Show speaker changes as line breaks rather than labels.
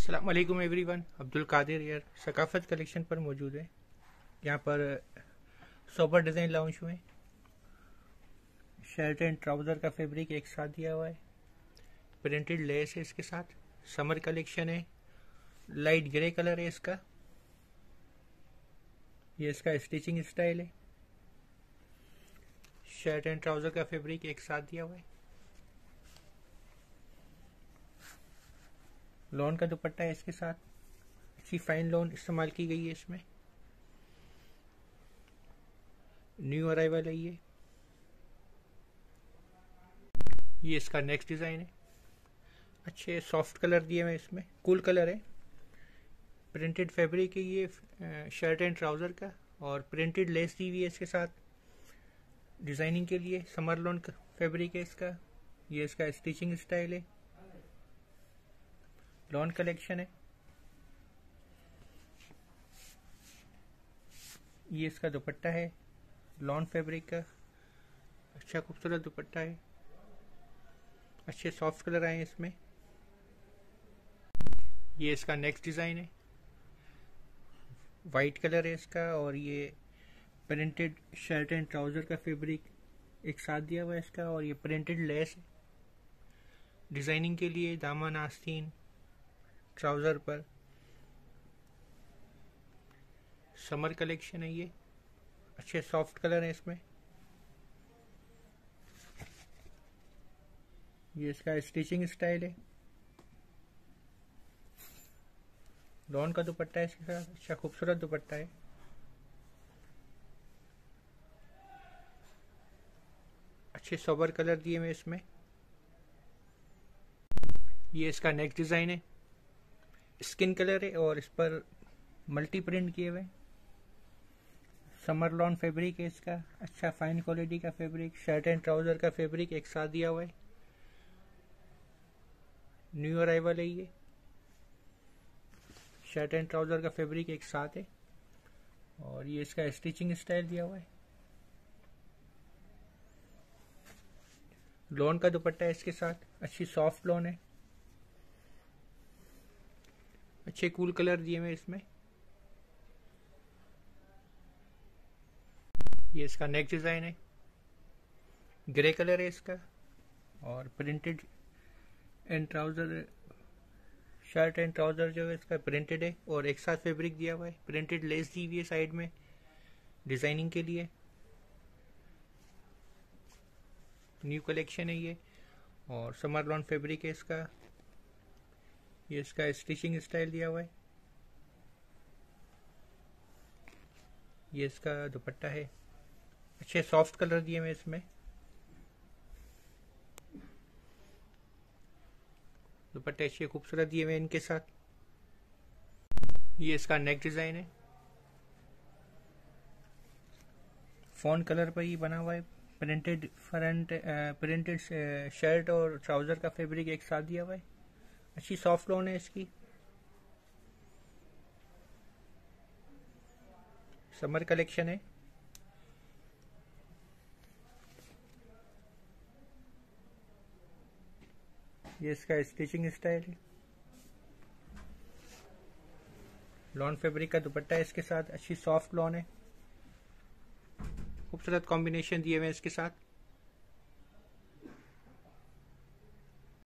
Aslam everyone Abdul Qadir यार सकाफत collection पर मौजूद है। यहाँ पर सोबर डिज़ाइन लॉन्च हुए शर्ट एंड ट्राउज़र का फैब्रिक एक साथ दिया हुआ है। प्रिंटेड लेस है इसके साथ। समर कलेक्शन है। लाइट ग्रे कलर है इसका। ये इसका स्टिचिंग स्टाइल है। शर्ट एंड ट्राउज़र का फैब्रिक एक साथ दिया हुआ है। लोन का दुपट्टा है इसके साथ। अच्छी फाइन लोन इस्तेमाल की गई है इसमें। न्यू अराइवल है। ये ये इसका नेक्स्ट डिज़ाइन है। अच्छे सॉफ्ट कलर दिए हुए इसमें। कूल कलर है। प्रिंटेड फैब्रिक है ये शर्ट एंड ट्राउज़र का। और प्रिंटेड लेस दी हुई है इसके साथ। डिज़ाइनिंग के लिए। समर लोन फैब्रिक है इसका। ये इसका स्टिचिंग स्टाइल है। लॉन कलेक्शन है। ये इसका दुपट्टा है लॉन फैब्रिक का। अच्छा खूबसूरत दुपट्टा है। अच्छे सॉफ्ट कलर आए हैं इसमें। ये इसका नेक्स्ट डिज़ाइन है। वाइट कलर है इसका और ये प्रिंटेड शर्ट एंड ट्राउज़र का फैब्रिक एक साथ दिया हुआ है इसका और ये प्रिंटेड लेस डिज़ाइनिंग के लिए दामन आस्तीन ट्राउज़र पर। समर कलेक्शन है ये। अच्छे सॉफ्ट कलर है इसमें। ये इसका स्टिचिंग स्टाइल है। लॉन का दुपट्टा है इसके साथ। अच्छा खूबसूरत दुपट्टा है। अच्छे सोबर कलर दिए हुए इसमें। ये इसका नेक्स्ट डिज़ाइन है। स्किन कलर है और इस पर मल्टी प्रिंट किए हुए समर लॉन फैब्रिक है इसका अच्छा फाइन क्वालिटी का फैब्रिक, शर्ट एंड ट्राउज़र का फैब्रिक एक साथ दिया हुआ है। न्यू अराइवल है ये। शर्ट एंड ट्राउज़र का फैब्रिक एक साथ है और ये इसका स्टिचिंग स्टाइल दिया हुआ है। लोन का दुपट्टा है इसके साथ, अच्छी सॉफ्ट लोन है। अच्छे कूल कलर दिए हुए इसमें। ये इसका नेक्स्ट डिज़ाइन है। ग्रे कलर है इसका और printed and trouser shirt and trouser जो है इसका प्रिंटेड है और एक साथ फैब्रिक दिया हुआ है। प्रिंटेड लेस दी हुई है साइड में डिज़ाइनिंग के लिए। न्यू कलेक्शन है ये और समर लॉन फैब्रिक है इसका। ये इसका स्टिचिंग स्टाइल दिया हुआ है। ये इसका दुपट्टा है। अच्छे सॉफ्ट कलर दिए हुए इसमें। दुपट्टे अच्छे खूबसूरत दिए हुए इनके साथ। ये इसका नेक डिज़ाइन है। फ़ोन कलर पर ही बना हुआ है। प्रिंटेड फ्रंट प्रिंटेड शर्ट और ट्राउज़र का फैब्रिक एक साथ दिया हुआ है। अच्छी सॉफ्ट लोन है इसकी। समर कलेक्शन है। ये इसका स्टिचिंग स्टाइल है। लॉन फैब्रिक का दुपट्टा है इसके साथ। अच्छी सॉफ्ट लॉन है। खूबसूरत कॉम्बिनेशन दिए हुए इसके साथ।